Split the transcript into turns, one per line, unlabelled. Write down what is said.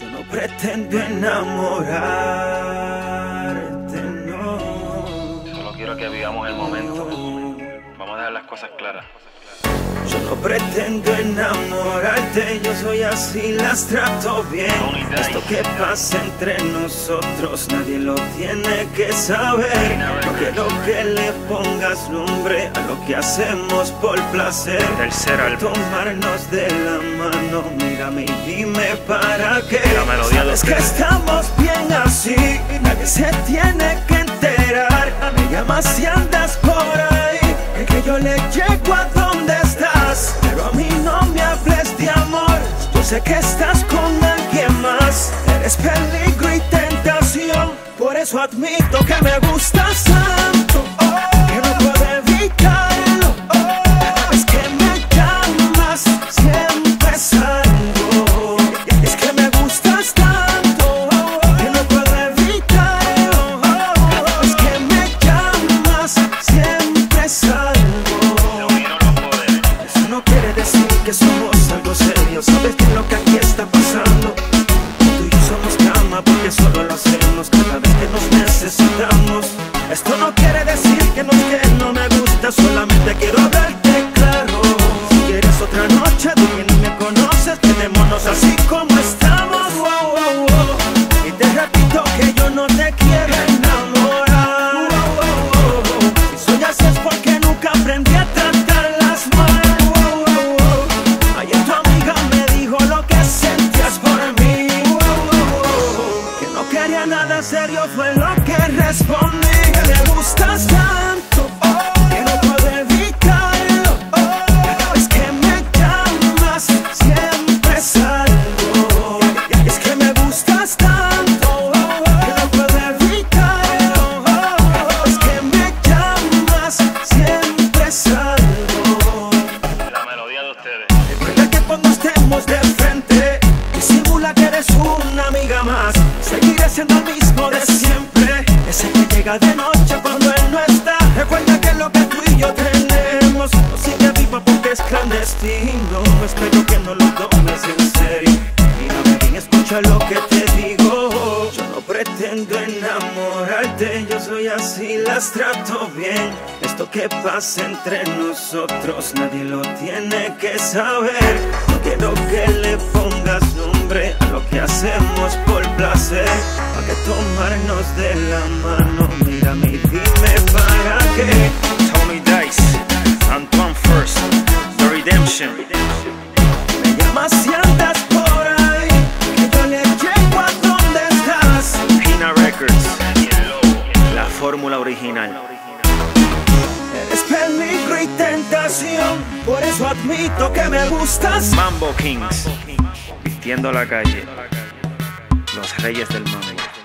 Yo no pretendo enamorarte, no.
Solo quiero que vivamos el momento. Vamos a dejar las cosas claras.
Yo no pretendo enamorarte, yo soy así, las trato bien. Esto que pasa entre nosotros nadie lo tiene que saber. No quiero que le pongas nombre a lo que hacemos por placer.
Tercer álbum.
Tomarnos de la mano, mírame y dime para qué. Sabes que estamos bien así, nadie se tiene que enterar. Me llamas si andas por ahí, es que yo le llego a sé que estás con alguien más. Eres peligro y tentación, por eso admito que me gustas que no, que no me gusta, solamente quiero hablarte claro. Si quieres otra noche, que ni me conoces, quedémonos así nada serio fue lo que respondí. Que me gustas tanto. que no puedo evitarlo. Cada vez que me llamas, siempre salgo. Es que me gustas tanto. que no puedo evitarlo. Cada vez que me llamas, siempre salgo.
La melodía de ustedes.
Recuerda que cuando estemos de frente, disimula que eres. Seguiré siendo el mismo de siempre. Ese que llega de noche cuando él no está. Recuerda que lo que tú y yo tenemos no sigue vivo porque es clandestino. Espero que no lo tomes en serio. Mírame bien, escucha lo que te digo. Yo no pretendo enamorarte, yo soy así, las trato bien. Esto que pasa entre nosotros nadie lo tiene que saber. No quiero que le de la mano, mírame y dime para qué.
Tommy Dice, Antoine First, The Redemption.
Me por ahí, llego a donde estás.
Pina Records. La fórmula original.
Eres peligro y tentación, por eso admito que me gustas.
Mambo Kings. Vistiendo la calle. Los reyes del mambo.